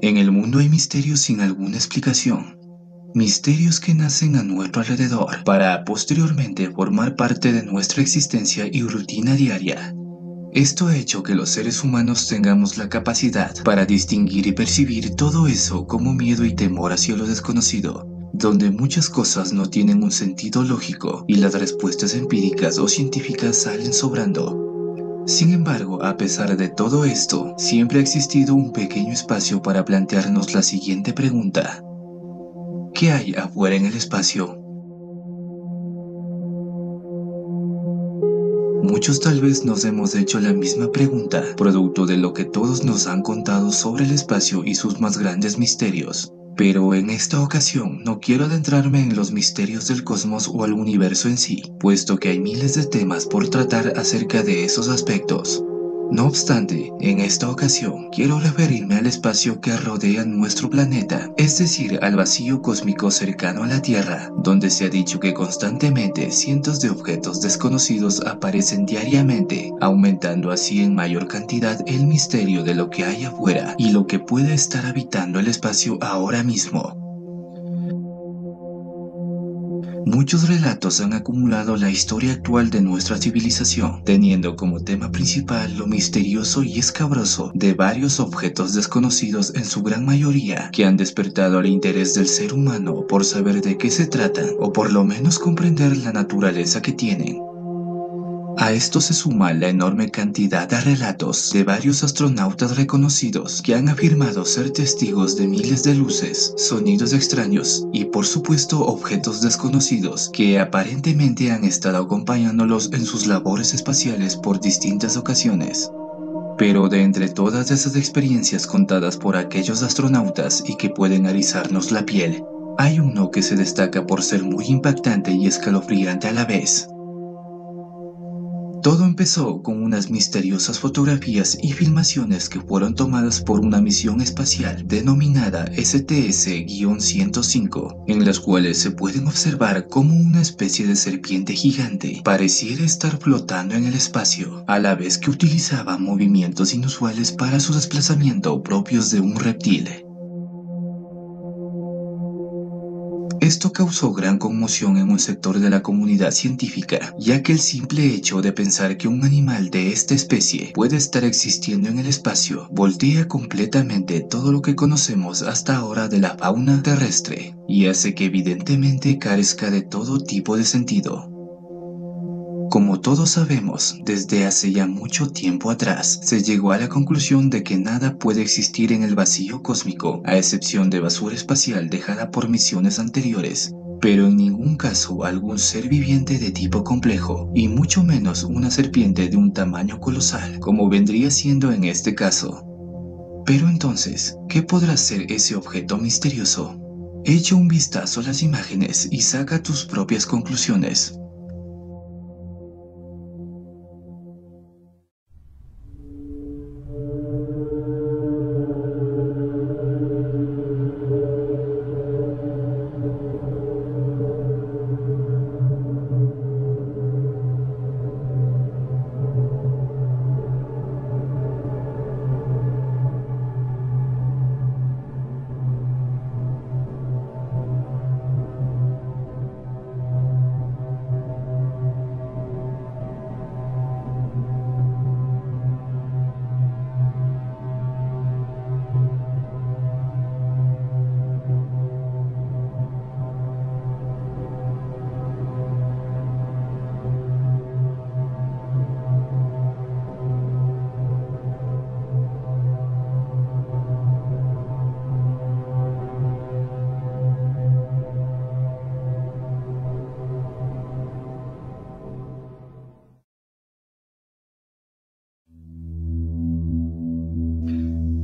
En el mundo hay misterios sin alguna explicación. Misterios que nacen a nuestro alrededor para posteriormente formar parte de nuestra existencia y rutina diaria. Esto ha hecho que los seres humanos tengamos la capacidad para distinguir y percibir todo eso como miedo y temor hacia lo desconocido, donde muchas cosas no tienen un sentido lógico y las respuestas empíricas o científicas salen sobrando. Sin embargo, a pesar de todo esto, siempre ha existido un pequeño espacio para plantearnos la siguiente pregunta. ¿Qué hay afuera en el espacio? Muchos tal vez nos hemos hecho la misma pregunta, producto de lo que todos nos han contado sobre el espacio y sus más grandes misterios. Pero en esta ocasión no quiero adentrarme en los misterios del cosmos o al universo en sí, puesto que hay miles de temas por tratar acerca de esos aspectos. No obstante, en esta ocasión quiero referirme al espacio que rodea nuestro planeta, es decir, al vacío cósmico cercano a la Tierra, donde se ha dicho que constantemente cientos de objetos desconocidos aparecen diariamente, aumentando así en mayor cantidad el misterio de lo que hay afuera y lo que puede estar habitando el espacio ahora mismo. Muchos relatos han acumulado la historia actual de nuestra civilización, teniendo como tema principal lo misterioso y escabroso de varios objetos desconocidos en su gran mayoría que han despertado el interés del ser humano por saber de qué se tratan o por lo menos comprender la naturaleza que tienen. A esto se suma la enorme cantidad de relatos de varios astronautas reconocidos que han afirmado ser testigos de miles de luces, sonidos extraños y por supuesto objetos desconocidos que aparentemente han estado acompañándolos en sus labores espaciales por distintas ocasiones. Pero de entre todas esas experiencias contadas por aquellos astronautas y que pueden arizarnos la piel, hay uno que se destaca por ser muy impactante y escalofriante a la vez. Todo empezó con unas misteriosas fotografías y filmaciones que fueron tomadas por una misión espacial denominada STS-105, en las cuales se pueden observar cómo una especie de serpiente gigante pareciera estar flotando en el espacio, a la vez que utilizaba movimientos inusuales para su desplazamiento propios de un reptil. Esto causó gran conmoción en un sector de la comunidad científica, ya que el simple hecho de pensar que un animal de esta especie puede estar existiendo en el espacio voltea completamente todo lo que conocemos hasta ahora de la fauna terrestre, y hace que evidentemente carezca de todo tipo de sentido. Como todos sabemos, desde hace ya mucho tiempo atrás, se llegó a la conclusión de que nada puede existir en el vacío cósmico, a excepción de basura espacial dejada por misiones anteriores, pero en ningún caso algún ser viviente de tipo complejo, y mucho menos una serpiente de un tamaño colosal, como vendría siendo en este caso. Pero entonces, ¿qué podrá ser ese objeto misterioso? Echa un vistazo a las imágenes y saca tus propias conclusiones.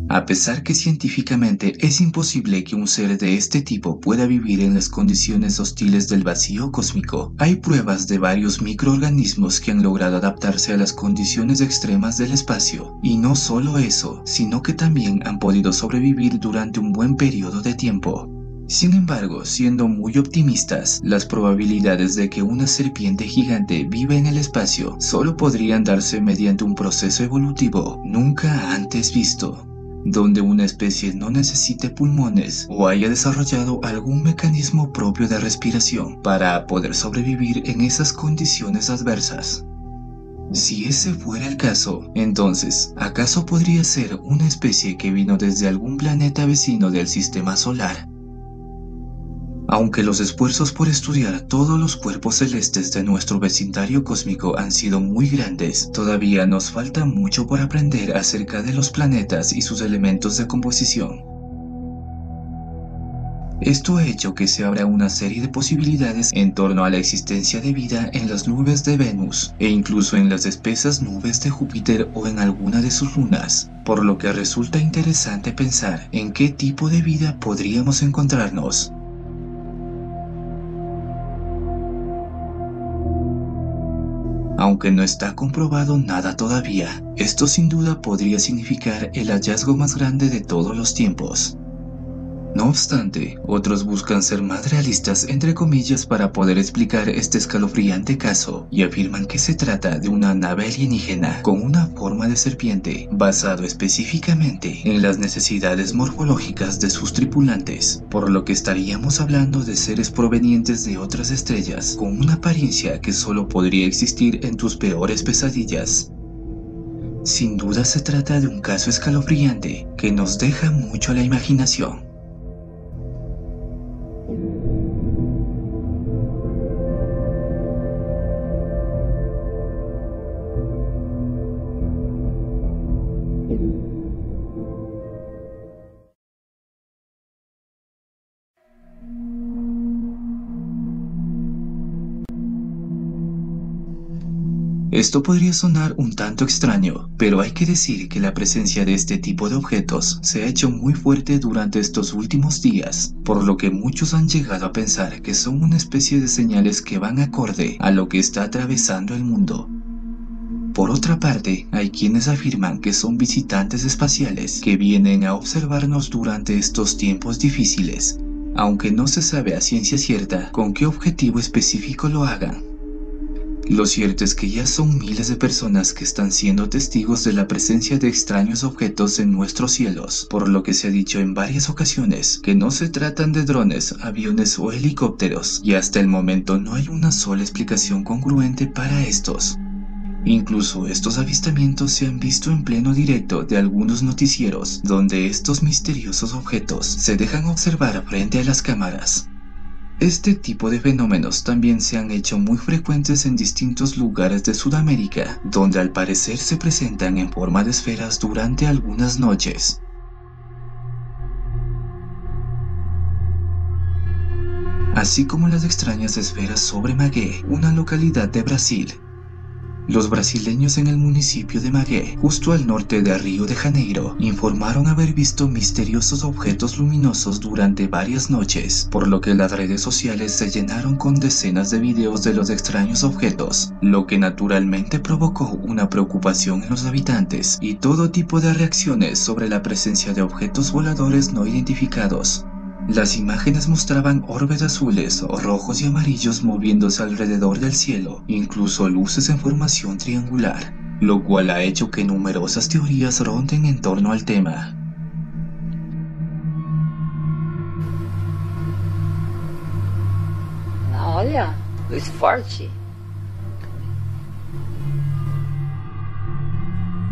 A pesar que científicamente es imposible que un ser de este tipo pueda vivir en las condiciones hostiles del vacío cósmico, hay pruebas de varios microorganismos que han logrado adaptarse a las condiciones extremas del espacio. Y no solo eso, sino que también han podido sobrevivir durante un buen periodo de tiempo. Sin embargo, siendo muy optimistas, las probabilidades de que una serpiente gigante viva en el espacio solo podrían darse mediante un proceso evolutivo nunca antes visto, donde una especie no necesite pulmones o haya desarrollado algún mecanismo propio de respiración para poder sobrevivir en esas condiciones adversas. Si ese fuera el caso, entonces, ¿acaso podría ser una especie que vino desde algún planeta vecino del sistema solar? Aunque los esfuerzos por estudiar todos los cuerpos celestes de nuestro vecindario cósmico han sido muy grandes, todavía nos falta mucho por aprender acerca de los planetas y sus elementos de composición. Esto ha hecho que se abra una serie de posibilidades en torno a la existencia de vida en las nubes de Venus e incluso en las espesas nubes de Júpiter o en alguna de sus lunas, por lo que resulta interesante pensar en qué tipo de vida podríamos encontrarnos Aunque no está comprobado nada todavía, esto sin duda podría significar el hallazgo más grande de todos los tiempos. No obstante, otros buscan ser más realistas entre comillas para poder explicar este escalofriante caso y afirman que se trata de una nave alienígena con una forma de serpiente basado específicamente en las necesidades morfológicas de sus tripulantes, por lo que estaríamos hablando de seres provenientes de otras estrellas con una apariencia que solo podría existir en tus peores pesadillas. Sin duda se trata de un caso escalofriante que nos deja mucho a la imaginación. Esto podría sonar un tanto extraño, pero hay que decir que la presencia de este tipo de objetos se ha hecho muy fuerte durante estos últimos días, por lo que muchos han llegado a pensar que son una especie de señales que van acorde a lo que está atravesando el mundo. Por otra parte, hay quienes afirman que son visitantes espaciales que vienen a observarnos durante estos tiempos difíciles, aunque no se sabe a ciencia cierta con qué objetivo específico lo hagan. Lo cierto es que ya son miles de personas que están siendo testigos de la presencia de extraños objetos en nuestros cielos, por lo que se ha dicho en varias ocasiones que no se tratan de drones, aviones o helicópteros, y hasta el momento no hay una sola explicación congruente para estos. Incluso estos avistamientos se han visto en pleno directo de algunos noticieros, donde estos misteriosos objetos se dejan observar frente a las cámaras. Este tipo de fenómenos también se han hecho muy frecuentes en distintos lugares de Sudamérica, donde al parecer se presentan en forma de esferas durante algunas noches. Así como las extrañas esferas sobre Magué, una localidad de Brasil, los brasileños en el municipio de Magué, justo al norte de Río de Janeiro, informaron haber visto misteriosos objetos luminosos durante varias noches, por lo que las redes sociales se llenaron con decenas de videos de los extraños objetos, lo que naturalmente provocó una preocupación en los habitantes y todo tipo de reacciones sobre la presencia de objetos voladores no identificados. Las imágenes mostraban orbes azules, rojos y amarillos moviéndose alrededor del cielo, incluso luces en formación triangular, lo cual ha hecho que numerosas teorías ronden en torno al tema. Olha, luz forte.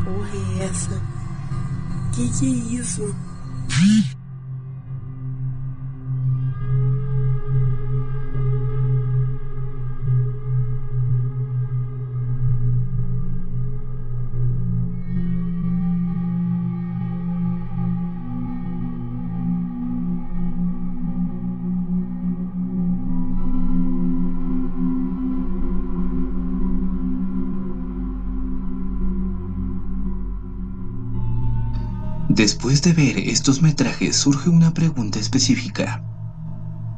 Porra, essa? Que que isso? Después de ver estos metrajes surge una pregunta específica.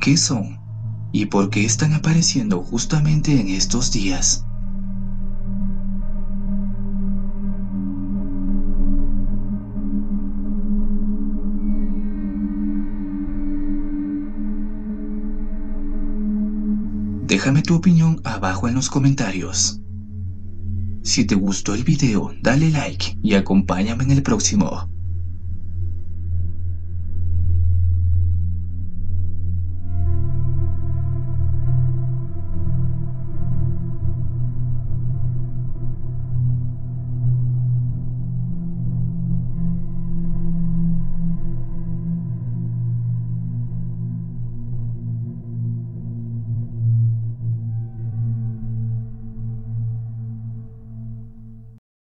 ¿Qué son? ¿Y por qué están apareciendo justamente en estos días? Déjame tu opinión abajo en los comentarios. Si te gustó el video, dale like y acompáñame en el próximo.